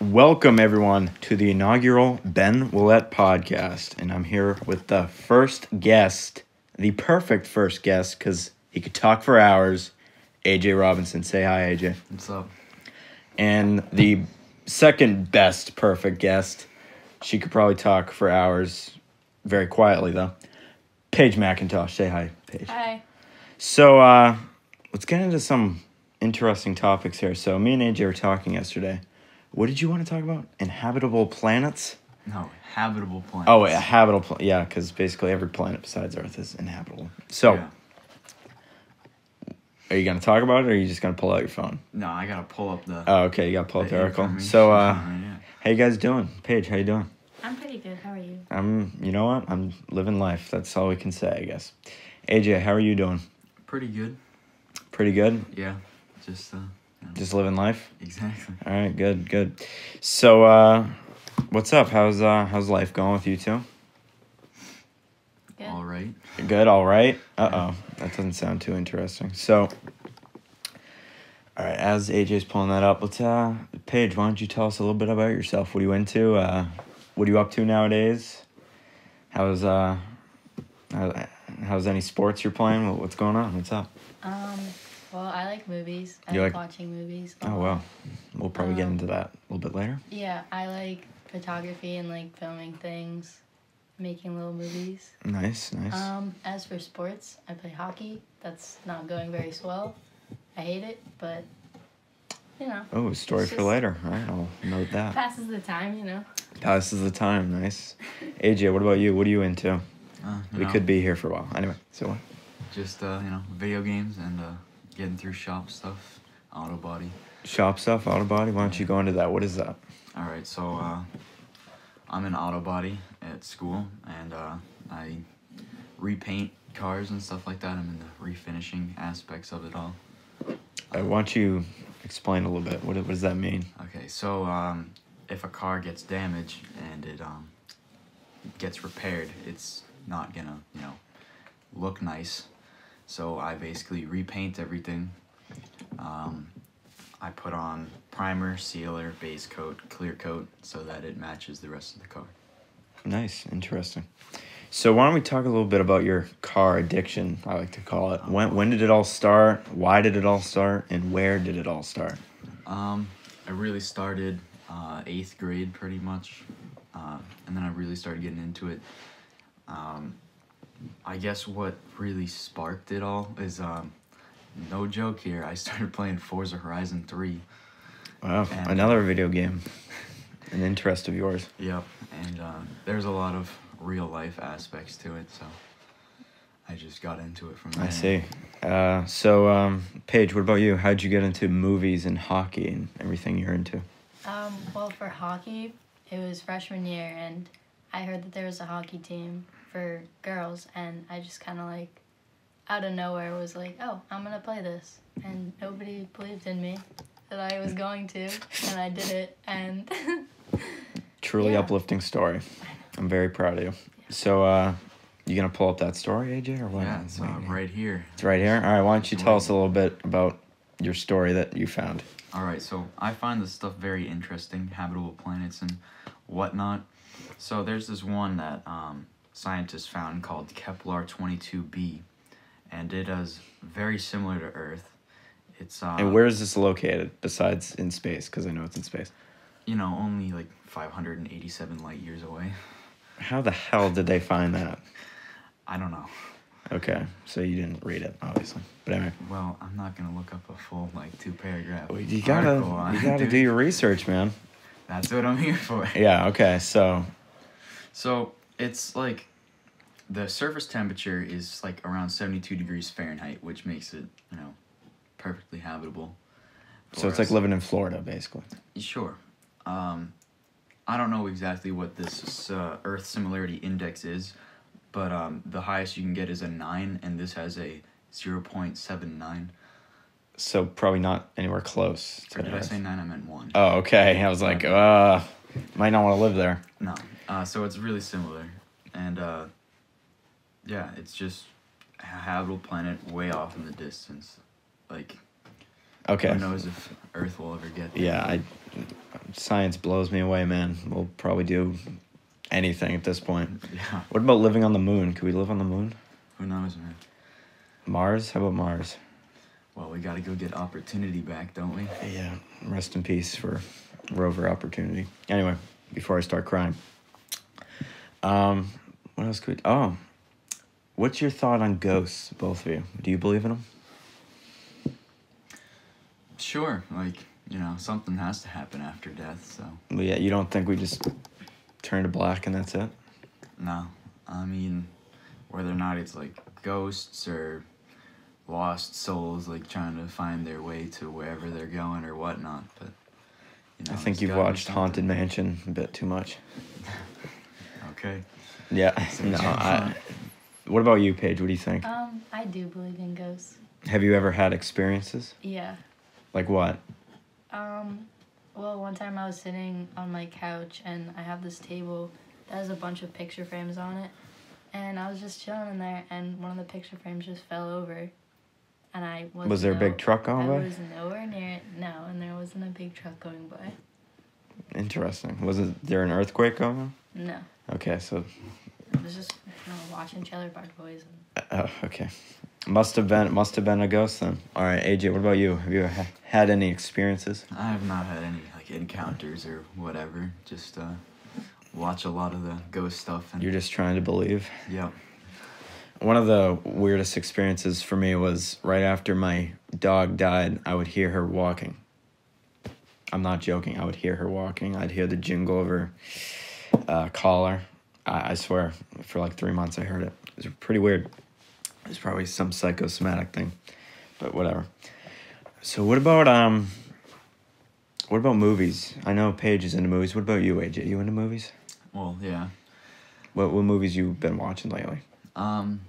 Welcome, everyone, to the inaugural Ben Ouellette podcast. And I'm here with the first guest, the perfect first guest, because he could talk for hours. AJ Robinson. Say hi, AJ. What's up? And the second best perfect guest, she could probably talk for hours, very quietly, though. Paige McIntosh. Say hi, Paige. Hi. So, uh, let's get into some interesting topics here. So, me and AJ were talking yesterday. What did you want to talk about? Inhabitable planets? No, habitable planets. Oh, a habitable. Pla- yeah, because basically every planet besides Earth is inhabitable. So, Yeah. are you gonna talk about it, or are you just gonna pull out your phone? No, I gotta pull up the. Oh, okay. You gotta pull out the the article. So, uh, yeah. how you guys doing? Paige, how you doing? I'm pretty good. How are you? I'm. You know what? I'm living life. That's all we can say, I guess. AJ, how are you doing? pretty good. Pretty good. Yeah, just uh, you know, Just living life. exactly. All right, good, good. So, uh, what's up? How's uh, how's life going with you two? Good. All right. Good, all right. Uh oh, that doesn't sound too interesting. So, all right, as AJ's pulling that up, let's uh, Paige, why don't you tell us a little bit about yourself? What are you into? Uh, what are you up to nowadays? How's uh, how's any sports you're playing? What's going on? What's up? Um, well, I like movies. I You like, like- watching movies. Oh lot. well, we'll probably get Um, into that a little bit later. Yeah, I like photography and like filming things, making little movies. Nice, nice. Um, as for sports, I play hockey. That's not going very swell. I hate it, but you know, oh, story for just- later. All right, I'll note that. passes the time. You know. Passes the time. Nice. AJ, what about you? What are you into? Uh, you We know, could be here for a while. Anyway, so what? just uh, you know video games and uh, getting through shop stuff, auto body. Shop stuff, auto body. Why don't you go into that? What is that? All right, so uh, I'm in auto body at school, and uh, I repaint cars and stuff like that. I'm in the refinishing aspects of it all. I why don't you explain a little bit? What, what does that mean? Okay, so um, if a car gets damaged and it um, gets repaired, it's not gonna, you know, look nice. So I basically repaint everything. Um, I put on primer, sealer, base coat, clear coat, so that it matches the rest of the car. Nice, interesting. So why don't we talk a little bit about your car addiction? I like to call it. When when did it all start? Why did it all start? And where did it all start? Um, I really started uh, eighth grade pretty much, uh, and then I really started getting into it. Um, I guess what really sparked it all is um, no joke here. I started playing Forza Horizon Three. Wow, another video game. An interest of yours. Yep, and uh, there's a lot of real life aspects to it, so I just got into it from there. I see. Uh, so, um, Paige, what about you? How'd you get into movies and hockey and everything you're into? Um, well, for hockey, it was freshman year, and I heard that there was a hockey team for girls, and I just kind of like, out of nowhere, was like, oh, I'm gonna play this. And nobody believed in me that I was going to, and I did it, and Truly Yeah. uplifting story. I'm very proud of you. So, uh, you gonna pull up that story, AJ, or what? Yeah, it's uh, right here. It's right here. All right. Why don't you tell us a little bit about your story that you found? All right, so I find this stuff very interesting, habitable planets and whatnot. So there's this one that um, scientists found called Kepler 22b, and it is very similar to Earth. It's uh, and where is this located besides in space? Because I know it's in space. you know only like 587 light years away. How the hell did they find that? I don't know. Okay, so you didn't read it, obviously. But anyway, Well, I'm not gonna look up a full like two paragraph. Well, you gotta you gotta do your research, man. That's what I'm here for. Yeah. Okay. So So it's like the surface temperature is like around 72 degrees Fahrenheit, which makes it, you know, perfectly habitable. so it's like living in Florida, basically. Sure. Um, I don't know exactly what this uh, Earth similarity index is, but um, the highest you can get is a 9, and this has a 0.79. So probably not anywhere close. Did I say 9? I meant 1. Oh, okay. I was like, uh, might not want to live there. No. Uh, so it's really similar. And uh, yeah, it's just a habitable planet way off in the distance. Like, Okay. Who knows if Earth will ever get there. Yeah, I science blows me away, man. We'll probably do anything at this point. Yeah. What about living on the moon? Could we live on the moon? Who knows, man? Mars? How about Mars? Well, we gotta go get opportunity back, don't we? Yeah. Rest in peace for rover opportunity. Anyway, before I start crying. Um, what else could? we, Oh, what's your thought on ghosts, both of you? Do you believe in them? Sure, like, you know, something has to happen after death, so Well, yeah, you don't think we just turn to black and that's it? no. I mean, whether or not it's like ghosts or lost souls, like trying to find their way to wherever they're going or whatnot, but you know, I think you've watched Haunted. Mansion a bit too much. Okay. Yeah. So No. I, what about you, Paige? What do you think? Um, I do believe in ghosts. Have you ever had experiences? Yeah. Like what? Um, well, one time I was sitting on my couch and I have this table that has a bunch of picture frames on it. And I was just chilling in there and one of the picture frames just fell over. And I was Was there a big truck I going by? I was nowhere near it. No, and there wasn't a big truck going by. Interesting. Was it there an earthquake going on? No. Okay, so I was just you know, watching Trailer Park Boys and uh, okay, must have been must have been a ghost then. All right, AJ, what about you? Have you ha- had any experiences? I have not had any like encounters or whatever. Just uh watch a lot of the ghost stuff and You're just trying to believe. Yep. One of the weirdest experiences for me was right after my dog died. I would hear her walking. I'm not joking. I would hear her walking. I'd hear the jingle of her uh, collar. I, I swear, for like three months, I heard it. It was pretty weird. It was probably some psychosomatic thing, but whatever. So what about um? What about movies? I know Paige is into movies. What about you, AJ? You into movies? Well, yeah. What what movies you been watching lately? Um,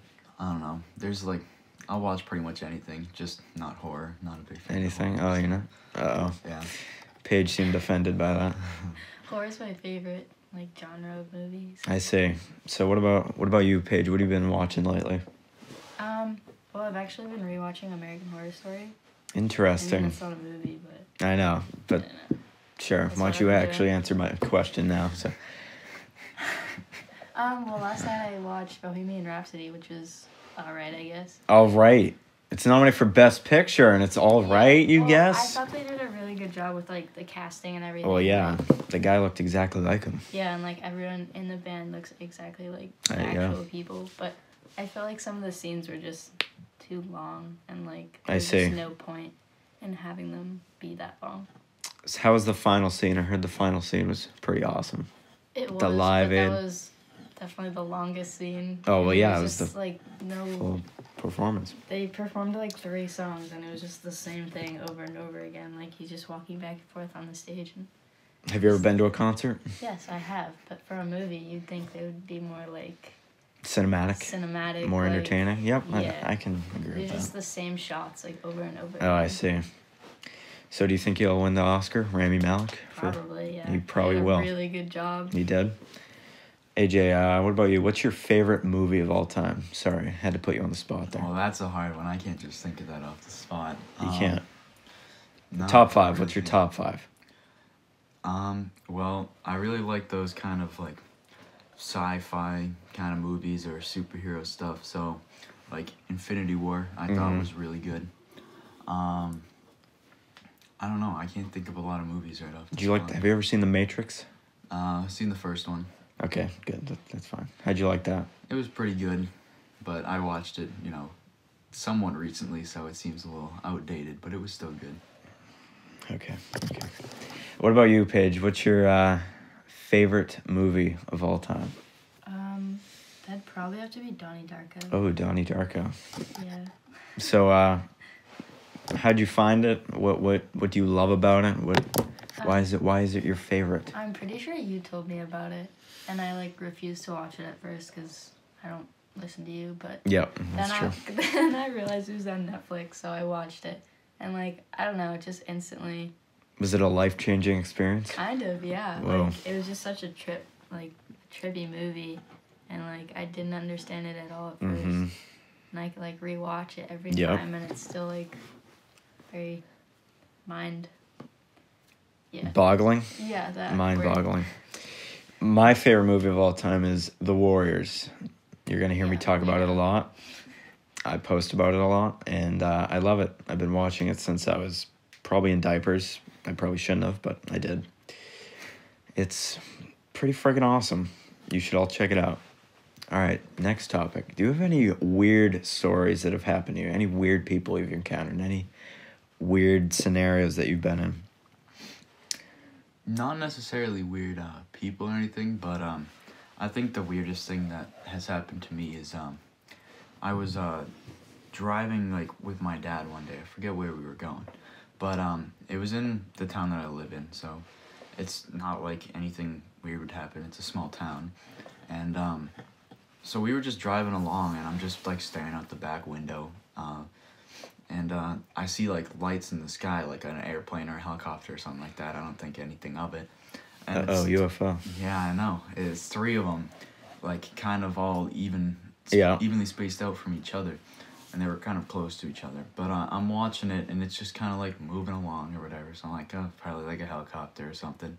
I don't know. There's like, I'll watch pretty much anything, just not horror. Not a big fan. of Anything? horror, Oh, you know. Uh oh. Yeah. Paige seemed offended by that. horror's my favorite like genre of movies. I see. So what about what about you, Paige? What have you been watching lately? Um, well, I've actually been rewatching American Horror Story. I mean, Interesting. it's not a movie, but I know, but I know. sure. That's Why don't you actually doing. answer my question now? So Um, well, last night I watched Bohemian Rhapsody, which was alright, I guess. all right. It's nominated for Best Picture, and it's all right. You Well, guess? I thought they did a really good job with like the casting and everything. Well, yeah. The guy looked exactly like him. Yeah, and like everyone in the band looks exactly like go. actual people, but I felt like some of the scenes were just too long, and like I there's no point in having them be that long. So how was the final scene? I heard the final scene was pretty awesome. It was The Live but Aid. that was definitely the longest scene. Oh, well, yeah, it was just the like no. Performance. They performed like three songs, and it was just the same thing over and over again. Like he's just walking back and forth on the stage. And Have you ever been to a concert? yes, I have, but for a movie, you'd think they would be more like Cinematic, cinematic, more like, entertaining. Yep, yeah. I, I can agree with just that. the same shots like over and over. Oh, I see. So do you think he'll win the Oscar, Rami Malek? For, Probably, yeah. You They probably did a will. Really good job. He did. AJ, uh, what about you? What's your favorite movie of all time? Sorry, I had to put you on the spot there. Well, that's a hard one. I can't just think of that off the spot. you Um, can't. no, Top five. What's your top five? Um, well, I really like those kind of like sci-fi kind of movies or superhero stuff. So, like Infinity War, I thought Mhm. was really good. Um, I don't know. I can't think of a lot of movies right off. the Did you like? Have you ever seen The Matrix? Uh, I've seen the first one. Okay, good. That, that's fine. How'd you like that? It was pretty good, but I watched it, you know, somewhat recently, so it seems a little outdated. But it was still good. Okay. Okay. What about you, Paige? What's your uh, favorite movie of all time? Um, that'd probably have to be Donnie Darko. Oh, Donnie Darko. Yeah. So, uh, how'd you find it? What what what do you love about it? What why is it why is it your favorite? I'm pretty sure you told me about it, and I like refused to watch it at first because I don't listen to you. But yeah, that's then true. I then I realized it was on Netflix, so I watched it, and like I don't know, just instantly Was it a life changing experience? kind of yeah. Whoa. Like it was just such a trip, like trippy movie, and like I didn't understand it at all at 1st Mm-hmm. and I could like rewatch it every Yep. time, and it's still like very mind. Yeah. Boggling. Yeah, that. Mind boggling. My favorite movie of all time is The Warriors. You're going to hear me talk about yeah. it a lot. I post about it a lot, and uh, I love it. I've been watching it since I was probably in diapers. I probably shouldn't have, but I did. It's pretty friggin' awesome. You should all check it out. All right, next topic. Do you have any weird stories that have happened to you? Any weird people you've encountered? Any weird scenarios that you've been in? Not necessarily weird uh, people or anything, but um, I think the weirdest thing that has happened to me is um, I was uh, driving like with my dad one day. I forget where we were going, but um, it was in the town that I live in, so it's not like anything weird would happen. It's a small town, and um, so we were just driving along, and I'm just like staring out the back window. Uh, and uh, I see like lights in the sky, like an airplane or a helicopter or something like that. I don't think anything of it. Uh-oh, UFO. yeah, I know. It's three of them, like kind of all even, Yeah. evenly spaced out from each other, and they were kind of close to each other. But uh, I'm watching it, and it's just kind of like moving along or whatever. So I'm like, oh, probably like a helicopter or something,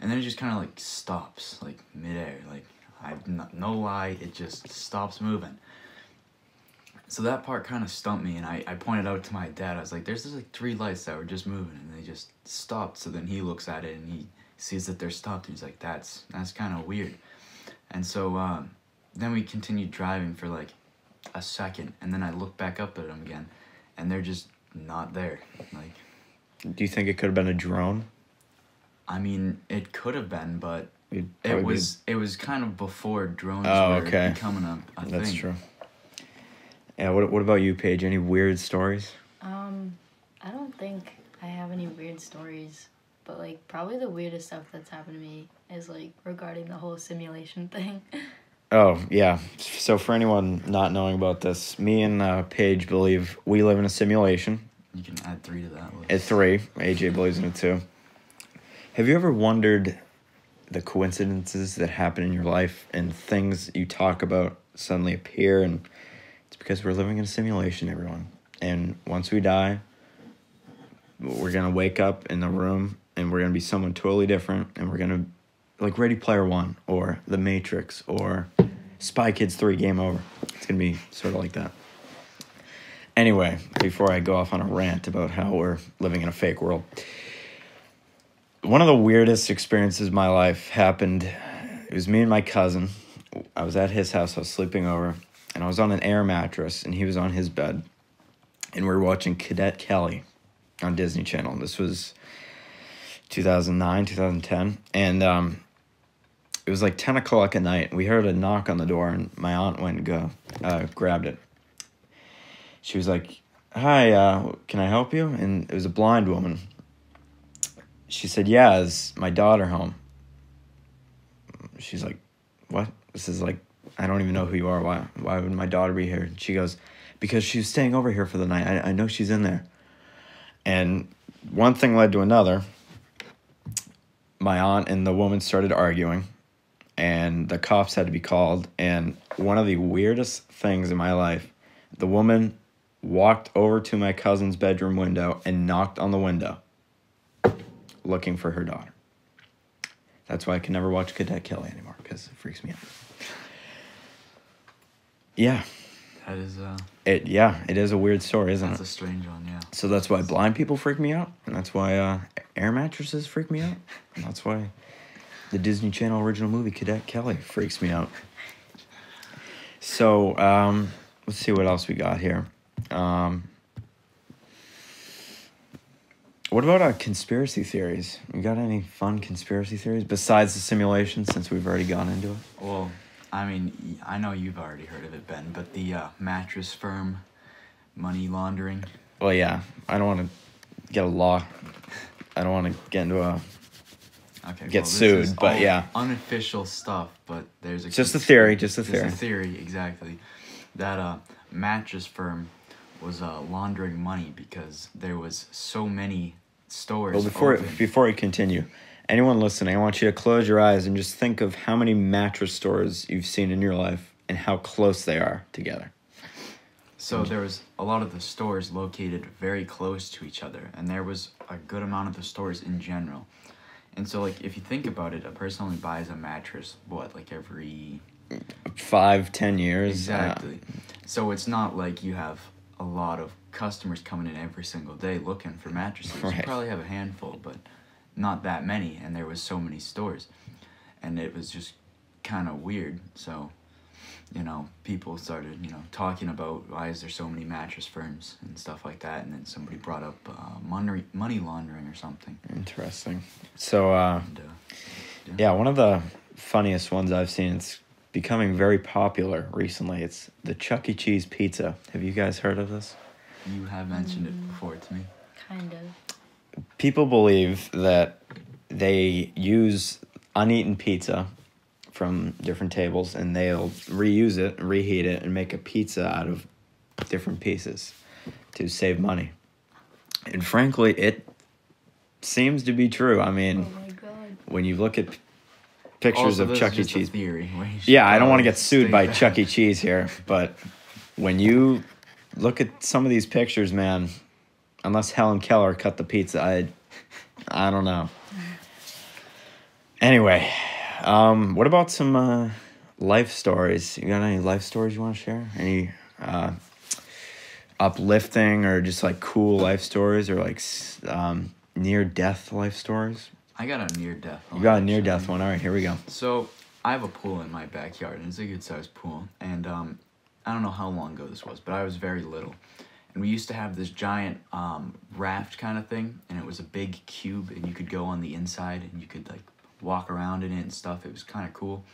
and then it just kind of like stops, like midair. Like I no lie, it just stops moving. So that part kind of stumped me, and I, I pointed out to my dad. I was like, "There's just like three lights that were just moving, and they just stopped." So then he looks at it and he sees that they're stopped. And he's like, "That's that's kind of weird." And so um, then we continued driving for like a second, and then I look back up at them again, and they're just not there. Like, Do you think it could have been a drone? I mean, it could have been, but it probably be- was it was kind of before drones Oh, were okay. becoming a, a That's thing. true. Yeah. What What about you, Paige? Any weird stories? Um, I don't think I have any weird stories, but like probably the weirdest stuff that's happened to me is like regarding the whole simulation thing. Oh yeah. So for anyone not knowing about this, me and uh, Paige believe we live in a simulation. You can add three to that list. At three, AJ believes in it too. Have you ever wondered the coincidences that happen in your life and things you talk about suddenly appear and it's because we're living in a simulation, everyone. And once we die, we're gonna wake up in the room and we're gonna be someone totally different and we're gonna like Ready Player One or The Matrix or Spy Kids 3 Game Over. It's gonna be sort of like that. Anyway, before I go off on a rant about how we're living in a fake world, one of the weirdest experiences of my life happened. It was me and my cousin. I was at his house, I was sleeping over, and I was on an air mattress, and he was on his bed. And we were watching Cadet Kelly on Disney Channel. This was 2009, 2010. And um, it was like 10 o'clock at night. We heard a knock on the door, and my aunt went and go, uh, grabbed it she was like, "Hi, uh, can I help you?" And it was a blind woman. She said, "Yeah, is my daughter home?" She's like, "What? This is like, I don't even know who you are. Why? Why would my daughter be here?" And she goes, "Because she's staying over here for the night. I, I know she's in there." And one thing led to another. My aunt and the woman started arguing, and the cops had to be called. And one of the weirdest things in my life, the woman walked over to my cousin's bedroom window and knocked on the window looking for her daughter. That's why I can never watch Cadet Kelly anymore because it freaks me out. Yeah, That is uh, it. Yeah, it is a weird story, isn't that's it? a strange one. Yeah. So that's why blind people freak me out, and that's why uh, air mattresses freak me out, and that's why the Disney Channel original movie Cadet Kelly freaks me out. So um, let's see what else we got here. Um, what about uh, conspiracy theories? You got any fun conspiracy theories besides the simulation? Since we've already gone into it. Well, I mean, I know you've already heard of it, Ben, but the uh, mattress firm money laundering. Well, yeah, I don't want to get a law. I don't want to get into a Okay. Get this sued, but yeah. Unofficial stuff, but there's a Just a theory, just a just theory. a theory, exactly. That uh, mattress firm was uh, laundering money because there was so many stores. Well, before open. before we continue, anyone listening, I want you to close your eyes and just think of how many mattress stores you've seen in your life and how close they are together. So there was a lot of the stores located very close to each other, and there was a good amount of the stores in general. And so, like, if you think about it, a person only buys a mattress what, like every Five, ten years. exactly. So it's not like you have a lot of customers coming in every single day looking for mattresses. Right. You probably have a handful, but not that many, and there was so many stores, and it was just kind of weird. So, you know, people started, you know, talking about why is there so many mattress firms and stuff like that, and then somebody brought up uh, money money laundering or something. Interesting. So, uh, And, uh, yeah, one of the funniest ones I've seen. It's becoming very popular recently. It's the Chuck E. Cheese pizza. Have you guys heard of this? you have mentioned it before to me. Kind of. People believe that they use uneaten pizza from different tables and they'll reuse it, reheat it, and make a pizza out of different pieces to save money. And frankly, it seems to be true. I Oh mean, my god. when you look at pictures Also, of this Chuck E. Cheese, theory. Yeah, I don't want to get sued by that. Chuck E. Cheese here, but when you look at some of these pictures, man, unless Helen Keller cut the pizza, I, I don't know. Anyway, um, what about some uh, life stories? You got any life stories you want to share? Any uh, uplifting or just like cool life stories or like um, near death life stories? I got a near death. You got a near death one. All right, here we go. So I have a pool in my backyard, and it's a good sized pool. And um, I don't know how long ago this was, but I was very little. And we used to have this giant um, raft kind of thing, and it was a big cube, and you could go on the inside, and you could like walk around in it and stuff. It was kind of cool.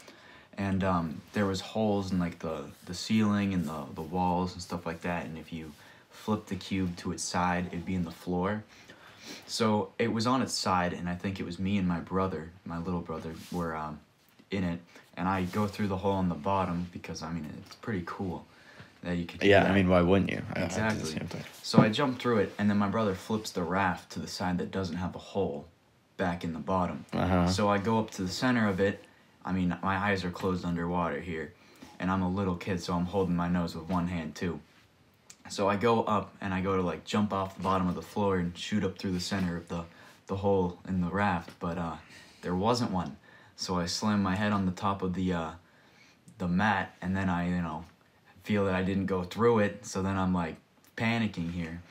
And um, there was holes in like the, the ceiling and the, the walls and stuff like that. And if you flip the cube to its side, it'd be in the floor. So it was on its side, and I think it was me and my brother, my little brother, were um, in it. And I go through the hole on the bottom because I mean it's pretty cool that you could. Yeah, I mean, why wouldn't you? I- Exactly. same thing. So I jump through it, and then my brother flips the raft to the side that doesn't have a hole, back in the bottom. Uh-huh. So I go up to the center of it. I mean, my eyes are closed underwater here, and I'm a little kid, so I'm holding my nose with one hand too. So I go up and I go to like jump off the bottom of the floor and shoot up through the center of the the hole in the raft, but uh, there wasn't one. So I slam my head on the top of the uh, the mat, and then I you know feel that I didn't go through it. So then I'm like panicking here,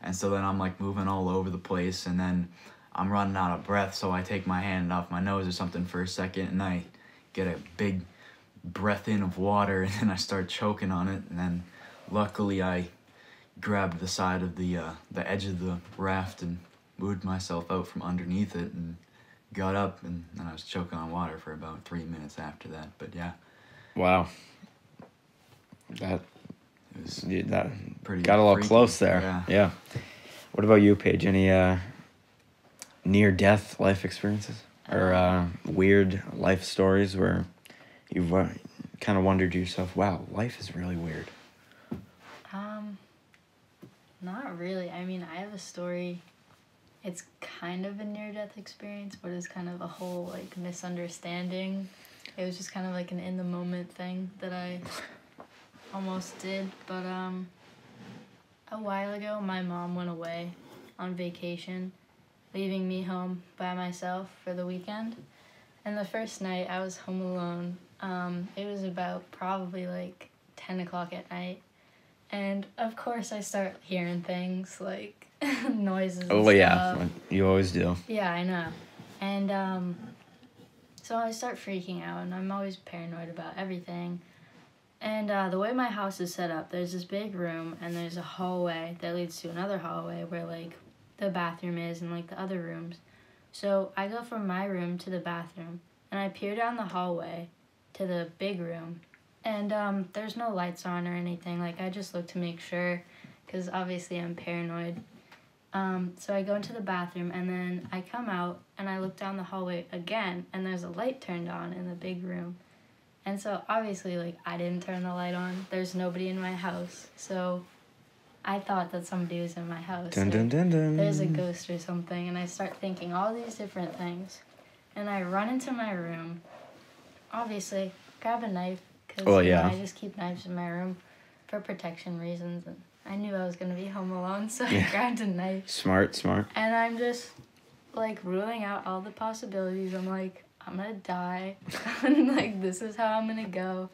and so then I'm like moving all over the place, and then I'm running out of breath. So I take my hand off my nose or something for a second, and I get a big breath in of water, and then I start choking on it, and then luckily I grabbed the side of the uh, the edge of the raft and moved myself out from underneath it and got up and then I was choking on water for about three minutes after that. But yeah, Wow. That was yeah, that pretty. got a little freaky. close there. Yeah. What about you, Paige? Any uh, near death life experiences or uh, weird life stories where you've uh, kind of wondered to yourself, "Wow, life is really weird." Um, not really. I mean, I have a story. It's kind of a near death experience, but it's kind of a whole like misunderstanding. It was just kind of like an in the moment thing that I almost did. But um, a while ago, my mom went away on vacation, leaving me home by myself for the weekend. And the first night, I was home alone. Um, it was about probably like 10 o'clock at night. And of course, I start hearing things like noises. Oh yeah, you always do. Yeah, I know. And um, so I start freaking out, and I'm always paranoid about everything. And uh, the way my house is set up, there's this big room, and there's a hallway that leads to another hallway where, like, the bathroom is and, like, the other rooms. So I go from my room to the bathroom, and I peer down the hallway to the big room. And um, there's no lights on or anything. Like, I just look to make sure, because obviously I'm paranoid. Um, so I go into the bathroom and then I come out and I look down the hallway again and there's a light turned on in the big room. And so obviously like I didn't turn the light on. There's nobody in my house. So I thought that somebody was in my house. Dun, dun, dun, dun. there's a ghost or something and I start thinking all these different things. And I run into my room. Obviously, grab a knife cuz Oh, yeah. I just keep knives in my room. for protection reasons, and I knew I was gonna be home alone, so I Yeah. grabbed a knife. Smart, smart. And I'm just like ruling out all the possibilities. I'm like, I'm gonna die. like this is how I'm gonna go.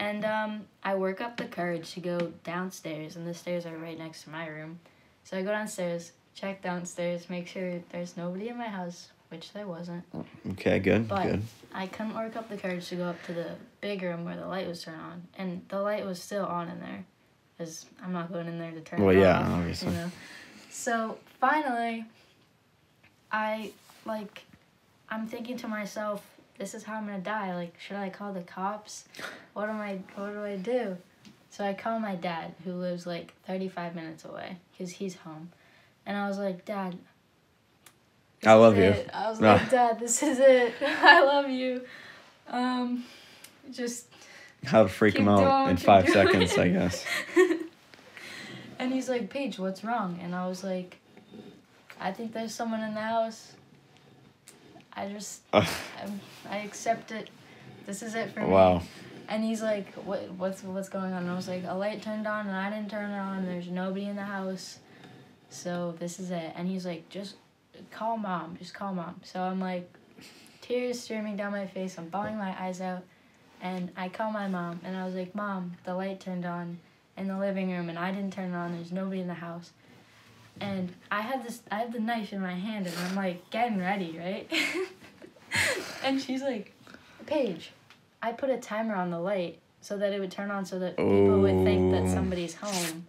And um, I work up the courage to go downstairs, and the stairs are right next to my room. So I go downstairs, check downstairs, make sure there's nobody in my house, which there wasn't. Okay, good, But good. I couldn't work up the courage to go up to the big room where the light was turned on, and the light was still on in there, because I'm not going in there to turn Well, it yeah, off. obviously. You know? So finally, I like, I'm thinking to myself, this is how I'm gonna die. Like, should I call the cops? What am I? What do I do? So I call my dad, who lives like 35 minutes away, because he's home, and I was like, Dad. I love you. it." I was No. like, Dad, this is it. I love you. Um, just How to freak him out in five doing. seconds, I guess. and he's like, Paige, what's wrong? And I was like, I think there's someone in the house. I just, I, I accept it. This is it for me. wow. And he's like, what, what's, what's going on? And I was like, a light turned on and I didn't turn it on. There's nobody in the house. So this is it. And he's like, just call mom. Just call mom. So I'm like, tears streaming down my face. I'm bawling my eyes out. And I call my mom and I was like, Mom, the light turned on in the living room and I didn't turn it on. There's nobody in the house. And I had this, I have the knife in my hand and I'm like getting ready, right? and she's like, Paige, I put a timer on the light so that it would turn on so that people would think that Oh. somebody's home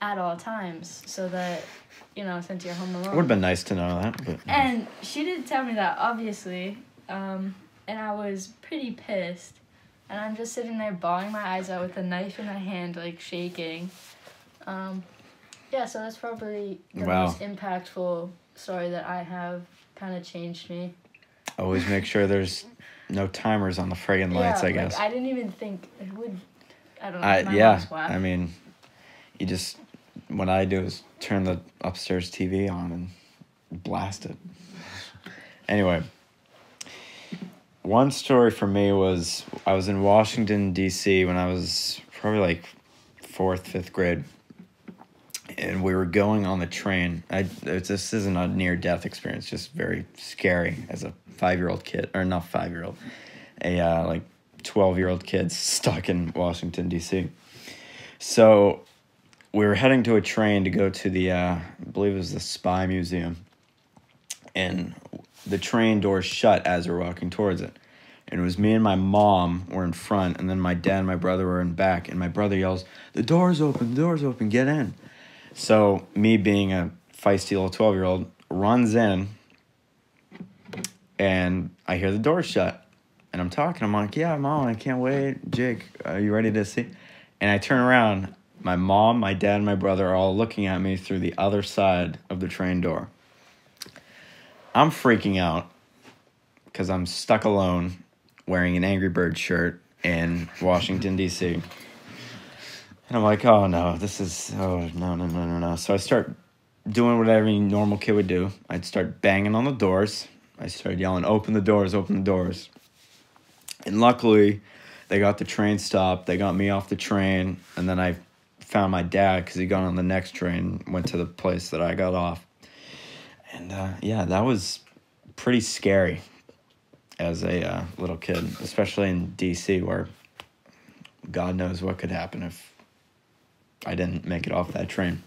at all times so that, you know, since you're home alone. It Would have been nice to know that, but And she didn't tell me that, obviously. Um, and I was pretty pissed. And I'm just sitting there bawling my eyes out with a knife in my hand, like shaking. Um, yeah, so that's probably the Wow. most impactful story that I have. Kind of changed me. always make sure there's no timers on the friggin' lights, yeah, I guess. Like, I didn't even think it would. I don't know. I, yeah. I mean, you just what I do is turn the upstairs TV on and blast it. Anyway, one story for me was I was in Washington D.C. when I was probably like fourth, fifth grade, and we were going on the train. I this isn't a near death experience, just very scary as a five year old kid or not five year old, a uh, like twelve year old kid stuck in Washington D.C. So we were heading to a train to go to the uh, I believe it was the Spy Museum, and the train doors shut as we're walking towards it. And it was me and my mom were in front, and then my dad and my brother were in back. And my brother yells, "The door's open! The door's open! Get in!" So me, being a feisty little twelve year old, runs in, and I hear the door shut, and I'm talking. I'm like, "Yeah, mom, I can't wait. Jake, are you ready to see?" And I turn around. My mom, my dad, and my brother are all looking at me through the other side of the train door. I'm freaking out because I'm stuck alone wearing an Angry Bird shirt in Washington, D.C. And I'm like, oh no, this is, oh no, no, no, no, no. So I start doing what every normal kid would do. I'd start banging on the doors. I started yelling, open the doors, open the doors. And luckily, they got the train stopped. They got me off the train. And then I found my dad because he got on the next train, went to the place that I got off. And uh, yeah, that was pretty scary as a uh, little kid, especially in DC, where God knows what could happen if I didn't make it off that train.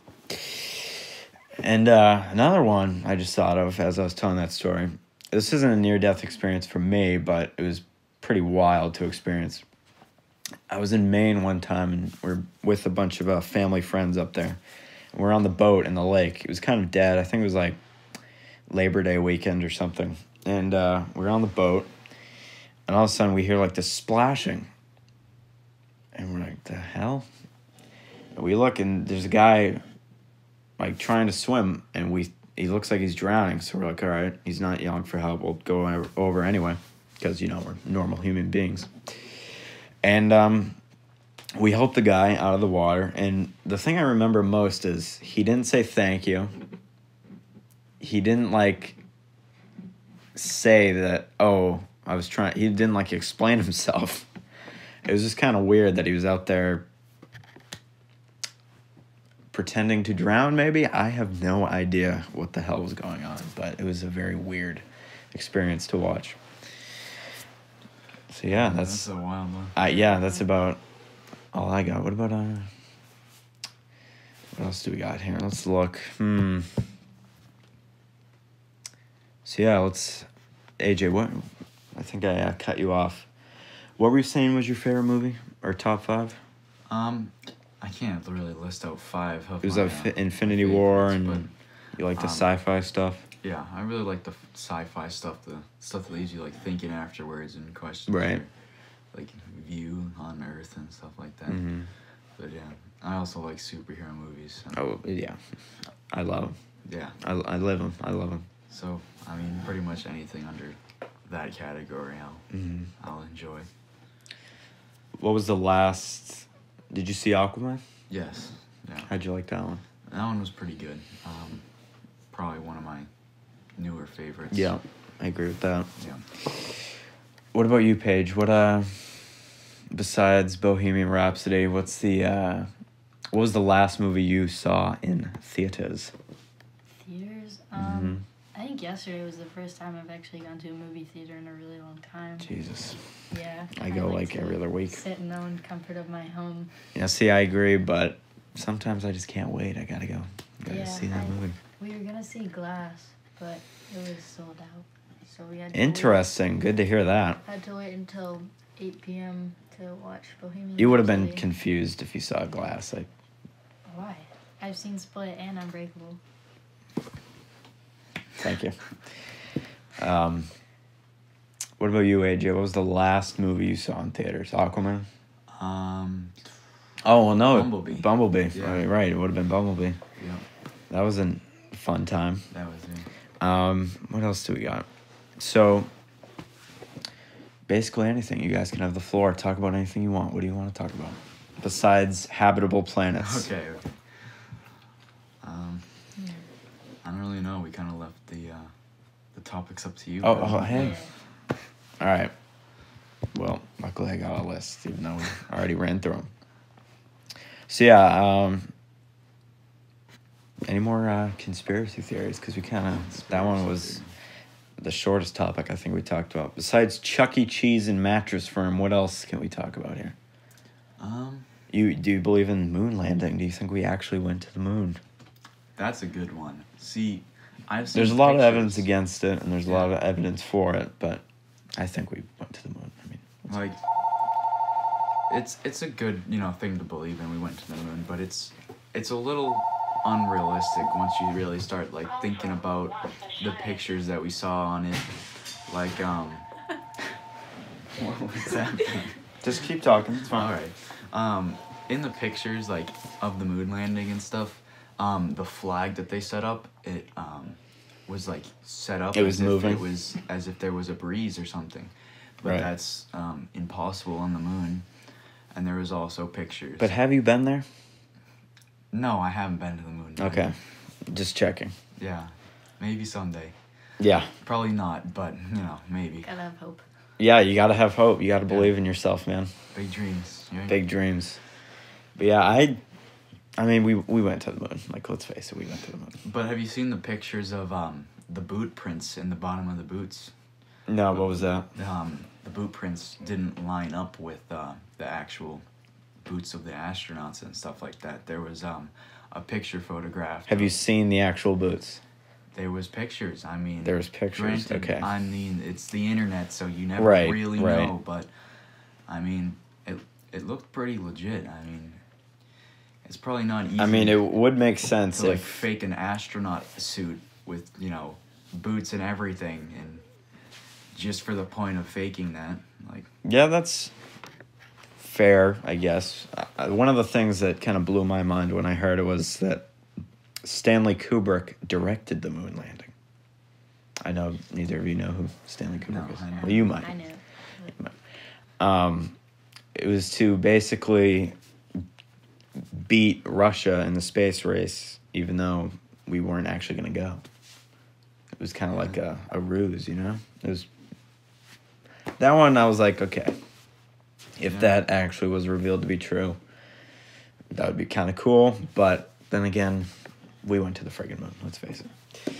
And uh, another one I just thought of as I was telling that story. This isn't a near death experience for me, but it was pretty wild to experience. I was in Maine one time and we're with a bunch of uh, family friends up there. We're on the boat in the lake. It was kind of dead. I think it was like Labor Day weekend or something. And uh, we're on the boat, and all of a sudden we hear like this splashing. And we're like, the hell? We look, and there's a guy like trying to swim, and we he looks like he's drowning. So we're like, all right, he's not yelling for help. We'll go over anyway, because you know we're normal human beings. And um, we helped the guy out of the water. And the thing I remember most is he didn't say thank you. He didn't like say that, oh, I was trying, he didn't like explain himself. It was just kind of weird that he was out there pretending to drown. Maybe I have no idea what the hell was going on, but it was a very weird experience to watch. So yeah, that's, that's a wild one. uh, yeah, that's about all I got. What about uh? What else do we got here? Let's look. Hmm. So yeah, let's. AJ, what? I think I uh, cut you off. What were you saying was your favorite movie or top five? Um, I can't really list out five. Of It was my, uh, Infinity War, and you like the um, sci-fi stuff, yeah, I really like the f- sci-fi stuff, the stuff that leaves you like thinking afterwards and questions Right. your, like view on Earth and stuff like that. hmm But yeah, I also like superhero movies. so- Oh yeah, I love them. Yeah, I, I live them. I love them. so I mean, pretty much anything under that category, I'll hmm I'll enjoy. What was the last? Did you see Aquaman? Yes, yeah, How'd you like that one? that one was pretty good. Um, probably one of my newer favorites. Yeah, I agree with that. Yeah. What about you, Paige? What uh, besides Bohemian Rhapsody, what's the uh, what was the last movie you saw in theaters? Theaters. Mm-hmm. Um, I think yesterday was the first time I've actually gone to a movie theater in a really long time. Jesus, Yeah. I go like to every other week. Sit in the own comfort of my home. Yeah, see, I agree, but sometimes I just can't wait. I gotta go. Gotta Yeah, see that I- movie. We were gonna see Glass, but it was sold out, so we had to wait- Interesting. Good to hear that. had to wait until 8 p.m. to watch Bohemian. You would have been confused if you saw Glass. Like, Why? I've seen Split and Unbreakable. Thank you. Um, what about you, AJ? What was the last movie you saw in theaters? Aquaman. Um, Oh well, no, Bumblebee. Bumblebee. Yeah. Right, right. It would have been Bumblebee. yeah, That was a fun time. that was it. Um, what else do we got? So, basically anything. You guys can have the floor. Talk about anything you want. What do you want to talk about? Besides habitable planets. Okay. okay. Um, I don't really know. We kind of left the uh, the topics up to you. Oh, oh, hey. All right. Well, luckily I got a list, even though we already ran through them. So yeah, um, any more uh, conspiracy theories? Because we kind of that one was theory. the shortest topic I think we talked about. Besides Chuck E. Cheese and mattress firm, what else can we talk about here? Um, You do you believe in moon landing? Do you think we actually went to the moon? That's a good one. See, I've seen There's a lot of evidence against it, and there's a lot of evidence for it, but I think we went to the moon. I mean, Like, it's it's a good you know thing to believe in. We went to the moon, but it's it's a little unrealistic once you really start like thinking about the pictures that we saw on it. Like um, what was that? just keep talking. It's fine. All right. Um, in the pictures, like of the moon landing and stuff, um, the flag that they set up, it um, was like set up. It was as if moving? It was as if there was a breeze or something, but Right. that's um, impossible on the moon. And there was also pictures. But have you been there? no, I haven't been to the moon. yet. Okay, just checking. Yeah, maybe someday. Yeah, Probably not, but you know, maybe. Gotta have hope. yeah. You gotta have hope. You gotta Yeah. believe in yourself, man. Big dreams. right? Big dreams. But yeah, I, I mean, we we went to the moon. Like, let's face it, we went to the moon. But have you seen the pictures of um, the boot prints in the bottom of the boots? No, what was that? um, the boot prints didn't line up with uh, the actual boots of the astronauts and stuff like that. There was um, a picture photograph. Have you seen the actual boots? There was pictures. I mean, There was pictures. Granted, okay. I mean, it's the internet, so you never Right, really right. know. But I mean, it it looked pretty legit. I mean, it's probably not easy. I mean, it would make sense to like if fake an astronaut suit with you know boots and everything, and just for the point of faking that, like Yeah, that's fair, I guess. Uh, one of the things that kind of blew my mind when I heard it was that Stanley Kubrick directed the moon landing. I know neither of you know who Stanley Kubrick No, is. I know. Well, you might. I knew. Um, it was to basically beat Russia in the space race, even though we weren't actually going to go. It was kind of like a, a ruse, you know? It was. That one, I was like, okay. If Yeah. that actually was revealed to be true, that would be kind of cool. But then again, we went to the friggin' moon. Let's face it.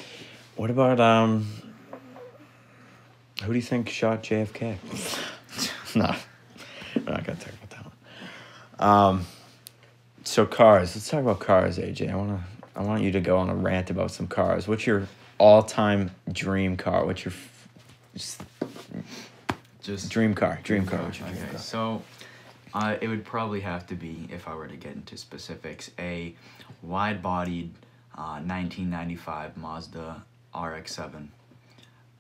What about um? Who do you think shot JFK? no, we're not gonna talk about that one. Um, so cars. Let's talk about cars, AJ. I wanna. I want you to go on a rant about some cars. What's your all-time dream car? What's your f- just Just dream car? Dream car. Okay, your dream car? So, uh, it would probably have to be, if I were to get into specifics, a wide bodied uh, 1995 Mazda RX 7.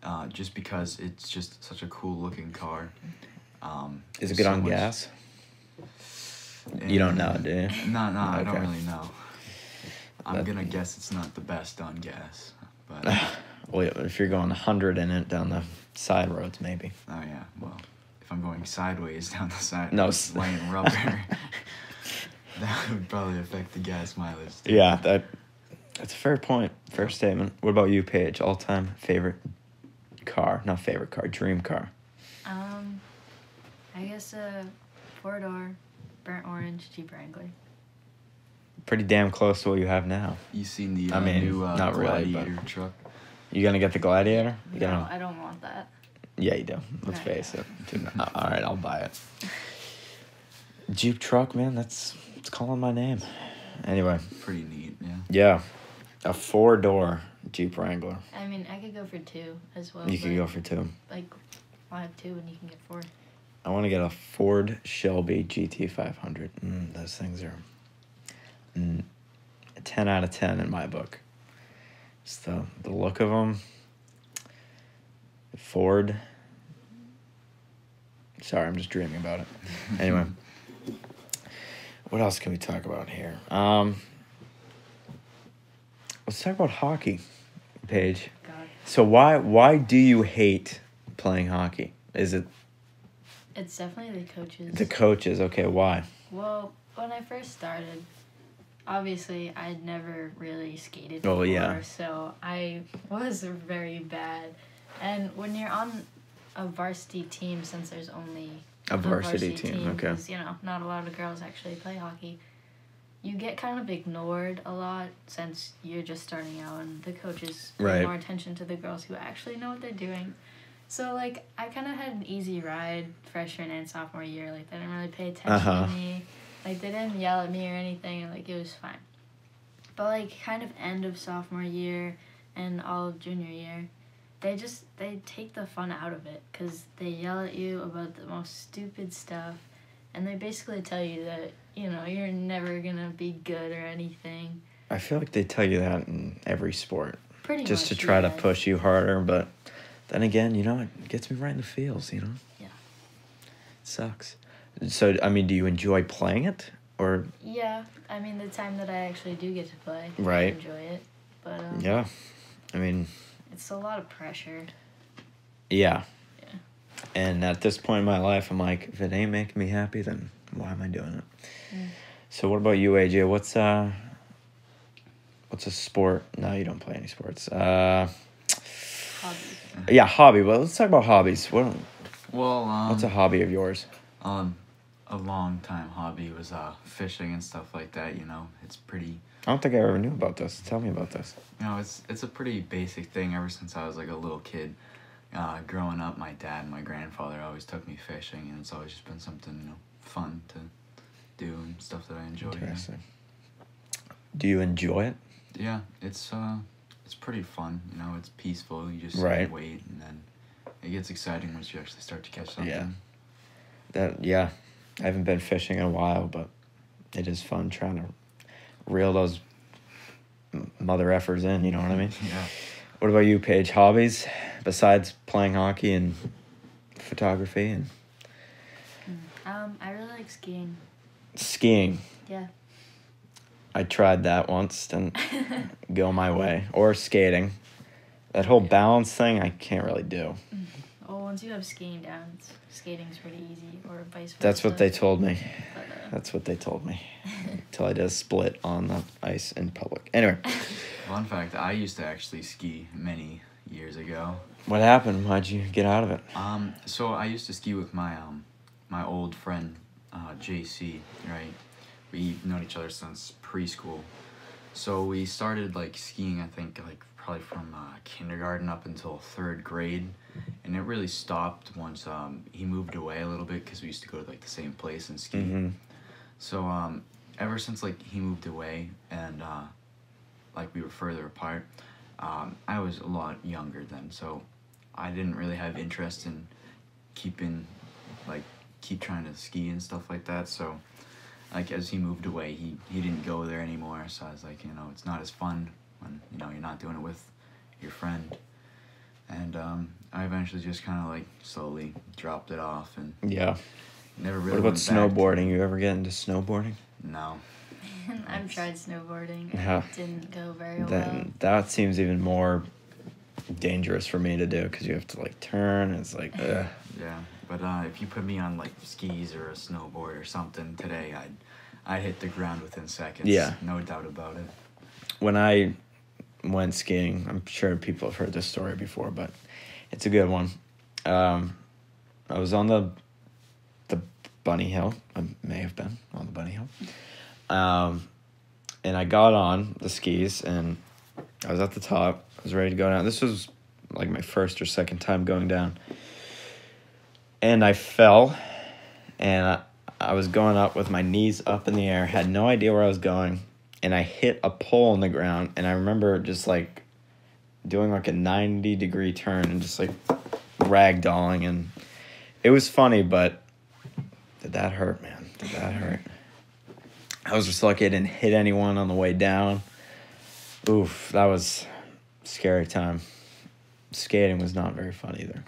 Uh, just because it's just such a cool looking car. Um, Is it good so on much- gas? You don't know, do you? No, no, I don't really know. I'm That- gonna guess it's not the best on gas, but Well, if you're going 100 in it down the side roads, maybe. oh yeah, well, if I'm going sideways down the side, No, no, laying rubber, that would probably affect the gas mileage. too. Yeah, that that's a fair point. Fair statement. What about you, Paige? All time favorite car? Not favorite car, dream car. Um, I guess a four door, burnt orange Jeep Wrangler. Pretty damn close to what you have now. You seen the uh, I mean, new uh, not really, but- Gladiator truck? You gonna get the Gladiator? You No, gonna? I don't want that. Yeah, you do. Let's No. face it. Uh, all right, I'll buy it. Jeep truck, man. That's it's calling my name. Anyway, Pretty neat, yeah. yeah, a four door Jeep Wrangler. I mean, I could go for two as well. You could go for two. like, I have two and you can get four. I want to get a Ford Shelby GT 500. Mm, those things are mm, 10 out of 10 in my book. Just the, the look of them. Ford. Sorry, I'm just dreaming about it. Anyway, what else can we talk about here? Um, let's talk about hockey, Paige. God. So why why do you hate playing hockey? Is it It's definitely the coaches. the coaches? Okay, why? Well, when I first started, obviously I'd never really skated Oh, before, yeah. so I was very bad. And when you're on a varsity team, since there's only A varsity team, okay. 'cause, you know, not a lot of girls actually play hockey. You get kind of ignored a lot since you're just starting out, and the coaches pay more attention to the girls who actually know what they're doing. So like I kind of had an easy ride freshman and sophomore year. Like they didn't really pay attention Uh-huh. to me. Like they didn't yell at me or anything. Like it was fine. But like kind of end of sophomore year and all of junior year, they just they take the fun out of it because they yell at you about the most stupid stuff, and they basically tell you that you know you're never gonna be good or anything. I feel like they tell you that in every sport, Pretty just much, to try to push you harder. But then again, you know, it gets me right in the feels. You know. Yeah. Sucks. So I mean, do you enjoy playing it, or Yeah, I mean the time that I actually do get to play, Right. I enjoy it. But um, yeah? I mean, it's a lot of pressure. yeah. Yeah. And at this point in my life, I'm like, if it ain't making me happy, then why am I doing it? Mm. So what about you, AJ? What's uh, what's a sport? No, you don't play any sports. Uh, Hobby. yeah, hobby. Well, let's talk about hobbies. What Well, um, what's a hobby of yours? um, a long time hobby was uh, fishing and stuff like that. You know, it's pretty. I don't think I ever knew about this. Tell me about this. You know, it's it's a pretty basic thing. Ever since I was like a little kid, uh, growing up, my dad and my grandfather always took me fishing, and it's always just been something you know fun to do and stuff that I enjoy. you know. Interesting. Do you enjoy it? Yeah, it's uh, it's pretty fun. You know, it's peaceful. You just Right. wait, and then it gets exciting once you actually start to catch something. Yeah. That yeah, I haven't been fishing in a while, but it is fun trying to reel those mother effers in. You know what I mean? Yeah. What about you, Paige? Hobbies besides playing hockey and photography and Um, I really like skiing. skiing? Yeah. I tried that once, didn't go my way. Or skating. That whole balance thing, I can't really do. Well, once you have skiing down, it's, skating's pretty easy, or vice versa. That's what they told me. But, uh, That's what they told me. Until I did a split on the ice in public. Anyway, Fun fact: I used to actually ski many years ago. what happened? Why'd you get out of it? Um, so I used to ski with my um, my old friend, uh, JC. Right, we've known each other since preschool, So we started like skiing. I think like probably from uh, kindergarten up until third grade, and it really stopped once um, he moved away a little bit because we used to go to like the same place and ski. Mm-hmm. So um, ever since like he moved away and uh, like we were further apart, um, I was a lot younger then, so I didn't really have interest in keeping like keep trying to ski and stuff like that. So like as he moved away, he he didn't go there anymore. So I was like, you know, it's not as fun when you know you're not doing it with your friend. And um, I eventually just kind of like slowly dropped it off and Yeah. never really. What about went to- snowboarding? You ever get into snowboarding? No. I've tried snowboarding. Yeah. It didn't go very well. Then that seems even more dangerous for me to do because you have to like turn. And it's like, ugh. Yeah, but uh, if you put me on like skis or a snowboard or something today, I'd I'd hit the ground within seconds. Yeah. no doubt about it. when I went skiing, I'm sure people have heard this story before, but it's a good one. Um, I was on the the bunny hill. I may have been on the bunny hill. Um, and I got on the skis and I was at the top. I was ready to go down. This was like my first or second time going down. And I fell and I, was going up with my knees up in the air, had no idea where I was going, and I hit a pole in the ground. And I remember just like doing like a 90 degree turn and just like ragdolling. And it was funny, but did that hurt, man? Did that hurt? I was just lucky I didn't hit anyone on the way down. Oof, that was scary time. Skating was not very fun either.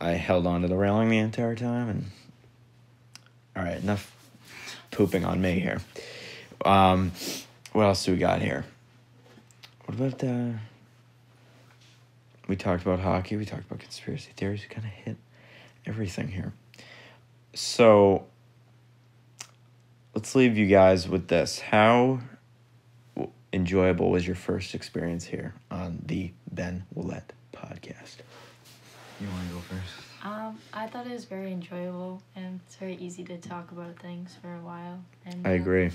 I held on to the railing the entire time and all right, enough pooping on me here. Um, what else do we got here? What about uh we talked about hockey, we talked about conspiracy theories, we kind of hit everything here. So let's leave you guys with this. How enjoyable was your first experience here on the Ben Ouellette podcast? You want to go first? Um, I thought it was very enjoyable and it's very easy to talk about things for a while. And I uh, agree.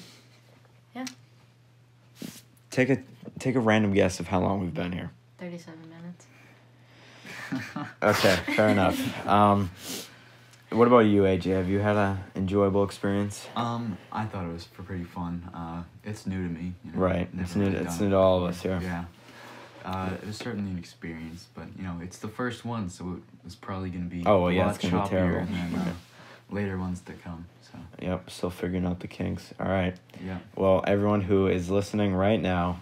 Yeah. Take a take a random guess of how long we've been here. Thirty-seven minutes. Okay, fair enough. Um, what about you, AJ? Have you had a enjoyable experience? Um, I thought it was pretty fun. Uh, it's new to me. You know, Right, never it's new- really it's new to all of us here. Yeah. Uh, it was certainly an experience, but you know, it's the first one, so it's probably gonna be Oh, well, a yeah, lot it's gonna be terrible. than uh, later ones to come. So Yep, still figuring out the kinks. All right. yeah. Well, everyone who is listening right now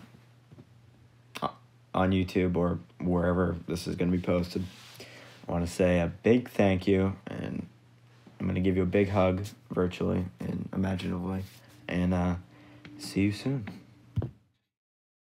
uh, on YouTube or wherever this is going to be posted, I want to say a big thank you and I'm going to give you a big hug virtually and imaginatively and uh, see you soon.